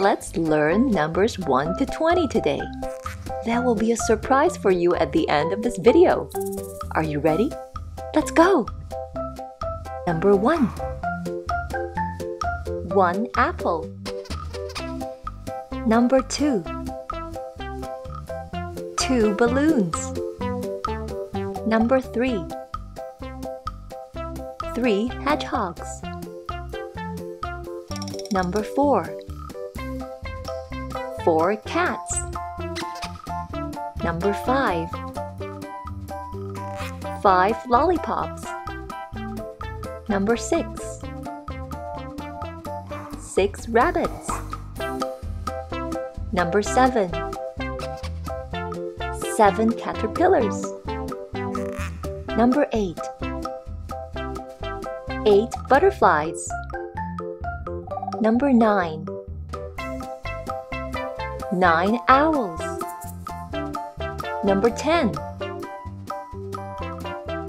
Let's learn numbers 1 to 20 today. That will be a surprise for you at the end of this video. Are you ready? Let's go! Number 1 1 apple Number 2 2 balloons Number 3 3 hedgehogs Number 4 4 cats. Number 5 5 lollipops. Number 6 6 rabbits. Number 7 7 caterpillars. Number 8 8 butterflies. Number 9 9 owls. Number 10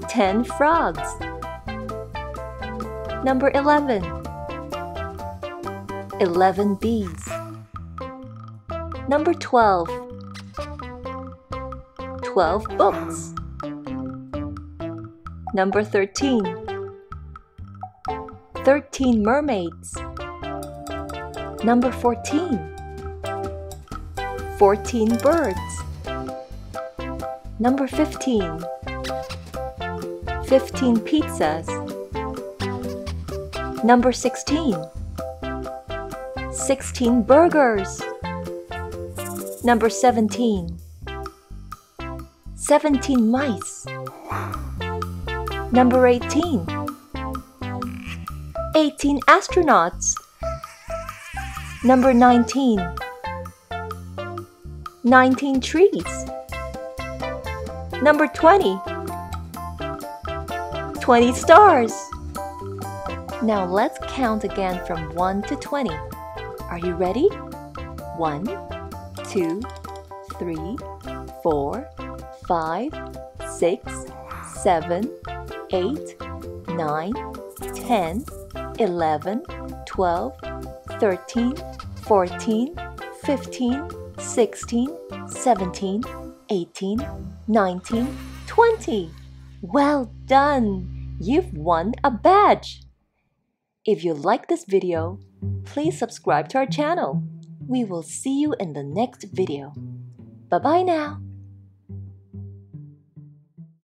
10 frogs. Number 11 11 bees. Number 12 12 books. Number 13 13 mermaids. Number 14 14 birds. Number 15 15 pizzas. Number 16 16 burgers. Number 17 17 mice. Number 18 18 astronauts. Number 19 19 trees. Number 20 20 stars. Now let's count again from 1 to 20 Are you ready? 1 2 3 4 5 6 7 8 9 10 11 12 13 14 15 16 17 18 19 20 Well done! You've won a badge! If you like this video, please subscribe to our channel. We will see you in the next video. Bye bye now!